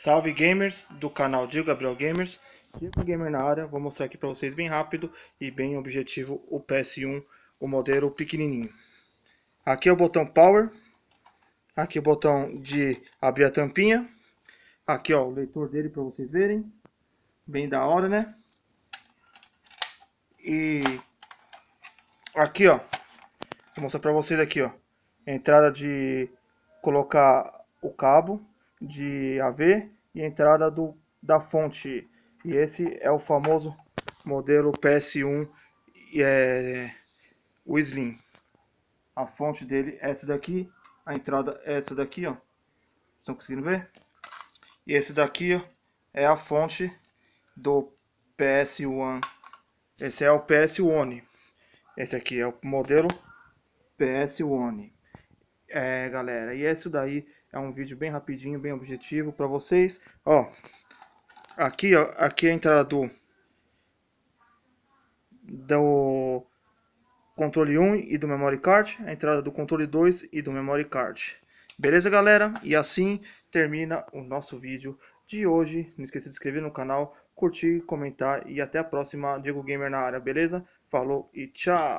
Salve gamers do canal Diego Gabriel Gamers, Diego Gamer na área, vou mostrar aqui para vocês bem rápido e bem objetivo o PS1, o modelo pequenininho. Aqui é o botão Power, aqui é o botão de abrir a tampinha, aqui ó o leitor dele para vocês verem, bem da hora né? E aqui ó, vou mostrar para vocês aqui ó, entrada de colocar o cabo de AV e entrada do, da fonte. E esse é o famoso modelo PS1 é, o Slim. A fonte dele é essa daqui, a entrada é essa daqui, ó. Estão conseguindo ver? E esse daqui ó, é a fonte do PS1. Esse é o PS1. Esse aqui é o modelo PS1. É, galera, e esse daí é um vídeo bem rapidinho, bem objetivo para vocês. Ó, aqui, ó, aqui é a entrada do do controle 1 e do memory card, a entrada do controle 2 e do memory card. Beleza, galera? E assim termina o nosso vídeo de hoje. Não esqueça de se inscrever no canal, curtir, comentar e até a próxima. Diego Gamer na área, beleza? Falou e tchau!